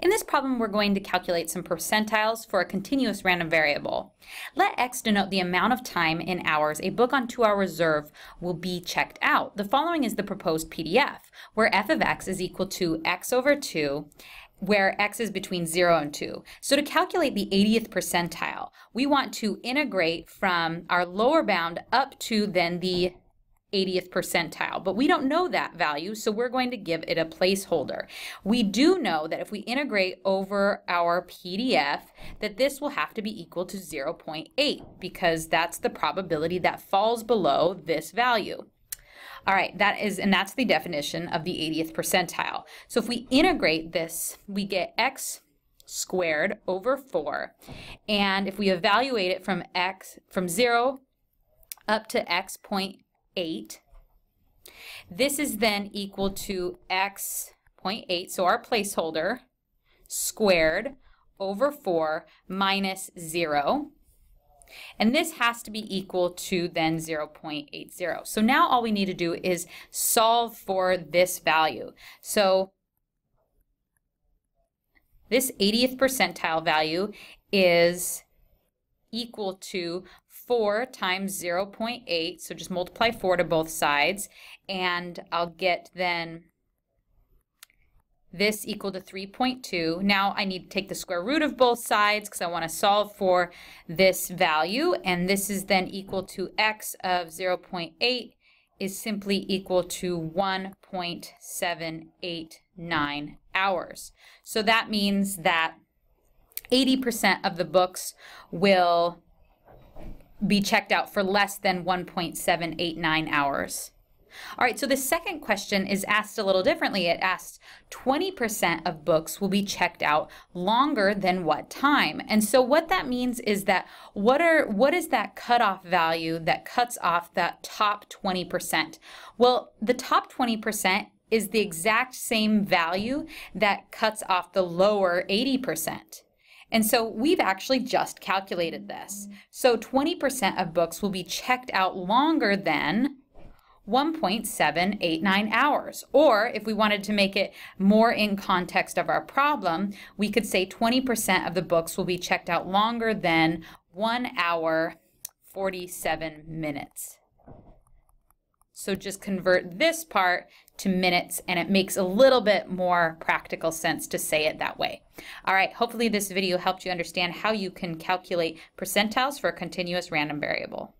In this problem, we're going to calculate some percentiles for a continuous random variable. Let x denote the amount of time in hours a book on two-hour reserve will be checked out. The following is the proposed PDF, where f of x is equal to x over 2 where x is between 0 and 2. So to calculate the 80th percentile, we want to integrate from our lower bound up to then the 80th percentile, but we don't know that value, so we're going to give it a placeholder. We do know that if we integrate over our PDF, that this will have to be equal to 0.8 because that's the probability that falls below this value. All right, that is, and that's the definition of the 80th percentile. So if we integrate this, we get x squared over 4. And if we evaluate it from x, from 0 up to x point 8. This is then equal to x 0.8, so our placeholder, squared over 4 minus 0. And this has to be equal to then 0.80. So now all we need to do is solve for this value. So this 80th percentile value is equal to 4 times 0.8, so just multiply 4 to both sides, and I'll get then this equal to 3.2. Now I need to take the square root of both sides because I want to solve for this value, and this is then equal to x of 0.8 is simply equal to 1.789 hours. So that means that 80% of the books will be checked out for less than 1.789 hours. All right, so the second question is asked a little differently. It asks 20% of books will be checked out longer than what time? And so what that means is that what are what is that cutoff value that cuts off that top 20%? Well, the top 20% is the exact same value that cuts off the lower 80%. And so we've actually just calculated this. So 20% of books will be checked out longer than 1.789 hours. Or if we wanted to make it more in context of our problem, we could say 20% of the books will be checked out longer than 1 hour 47 minutes. So just convert this part to minutes and it makes a little bit more practical sense to say it that way. All right, hopefully this video helped you understand how you can calculate percentiles for a continuous random variable.